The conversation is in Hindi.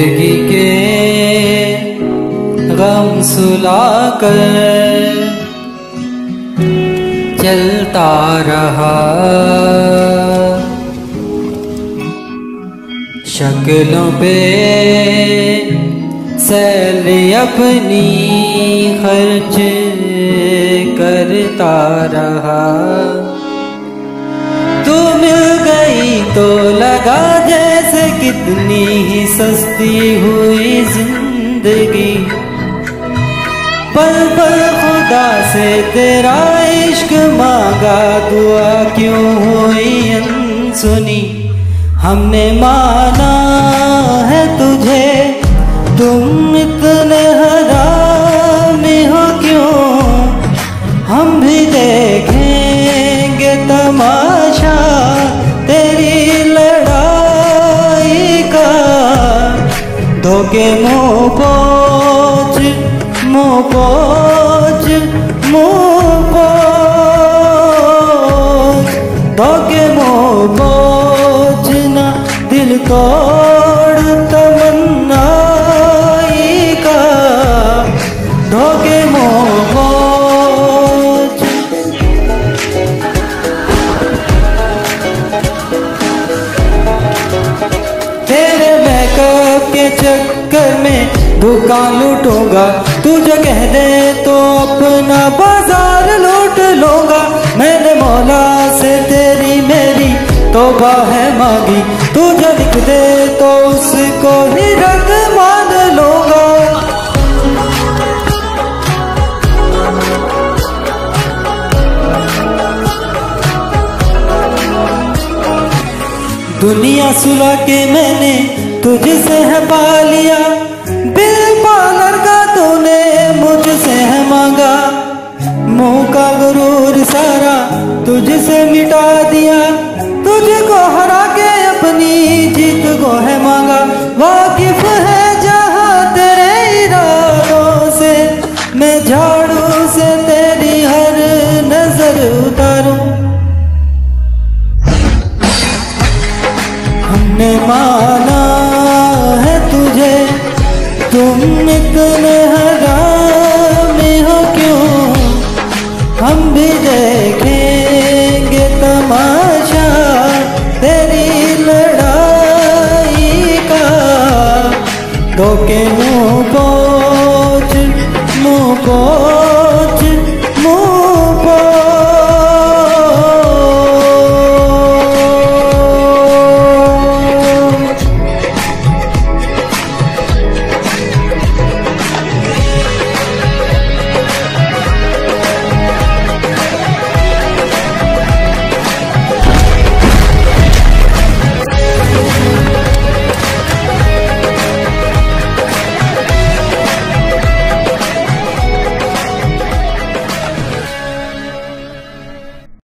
ज़िंदगी के गम सुला कर चलता रहा। शक्लों पे सैल अपनी खर्च करता रहा। तू मिल गई तो लगा जैसे कितनी ही सस्ती हुई ज़िंदगी। पल पल खुदा से तेरा इश्क मांगा, दुआ क्यों हुई सुनी हमने माना है तुझे, तुम इतने हरामी हो क्यों? हम भी देखेंगे तमाशा धोखे मुँह पोच मुँह पोच मुँह चक्कर में दुकान लूटूँगा। तू जो कह दे तो अपना बाज़ार लूट लूँगा। मैंने मौला से तेरी मेरी तोबा है मांगी। तू जो लिख दे तो उसको ही रख मान लूँगा। दुनिया सुला के मैंने तुझसे है पा लिया बिल पार्लर का तूने मुझसे है मांगा। मुँह का गुरूर सारा तुझसे मिटा दिया, तुझको हरा के अपनी जीत को है मांगा। वाकिफ है जहाँ तेरे इरादों से, मैं झाड़ू से तेरी हर नज़र उतारूं। हमने माना तुम इतने हरामी